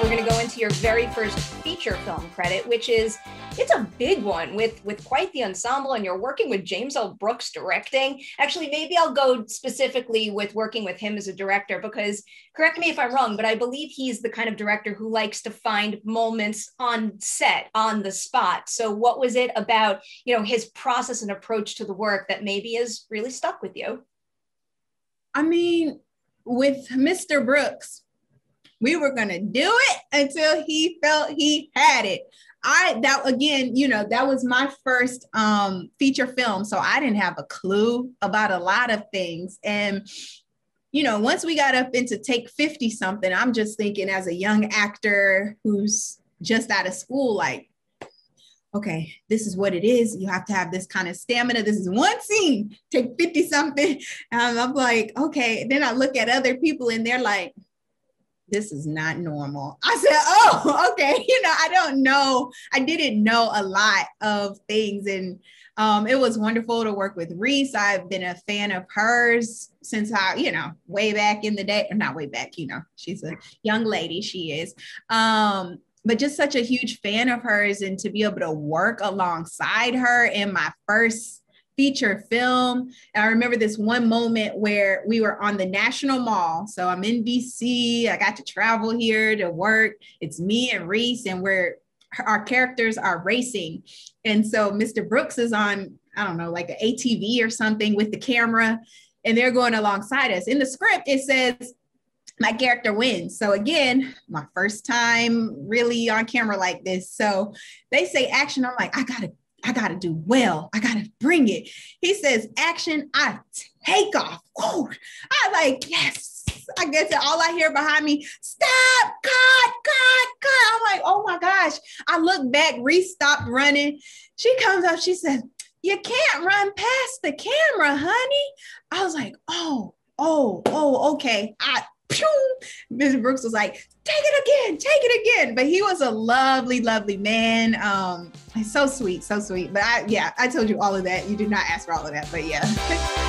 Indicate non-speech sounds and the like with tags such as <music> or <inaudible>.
we're going to go into your very first feature film credit, which is it's a big one with with quite the ensemble, and you're working with James L. Brooks directing. Actually, maybe I'll go specifically with working with him as a director because correct me if I'm wrong, but I believe he's the kind of director who likes to find moments on set, on the spot. So, what was it about you know his process and approach to the work that maybe has really stuck with you? I mean, with Mr. Brooks, we were going to do it until he felt he had it. I that again, you know, that was my first um feature film, so I didn't have a clue about a lot of things and you know, once we got up into take 50 something, I'm just thinking as a young actor who's just out of school like okay, this is what it is. You have to have this kind of stamina. This is one scene, take 50 something. <laughs> And I'm like, okay. Then I look at other people and they're like, this is not normal. I said, oh, <laughs> okay. <laughs> You know, I don't know. I didn't know a lot of things. And um, it was wonderful to work with Reese. I've been a fan of hers since I, you know, way back in the day, or not way back, you know, she's a young lady, she is. Um, but just such a huge fan of hers and to be able to work alongside her in my first feature film. And I remember this one moment where we were on the National Mall. So I'm in DC. I got to travel here to work. It's me and Reese, and we're our characters are racing. And so Mr. Brooks is on, I don't know, like an ATV or something with the camera, and they're going alongside us. In the script, it says my character wins. So again, my first time really on camera like this. So they say action. I'm like, I gotta I got to do well. I got to bring it. He says, action, I take off. I like, yes. I guess all I hear behind me, stop, cut, cut, cut. I'm like, oh my gosh. I look back, Reese stopped running. She comes up, she says, you can't run past the camera, honey. I was like, oh, oh, oh, okay. I Mr. Brooks was like, take it again, take it again. But he was a lovely, lovely man. Um, so sweet, so sweet. But I, yeah, I told you all of that. You did not ask for all of that, but yeah. <laughs>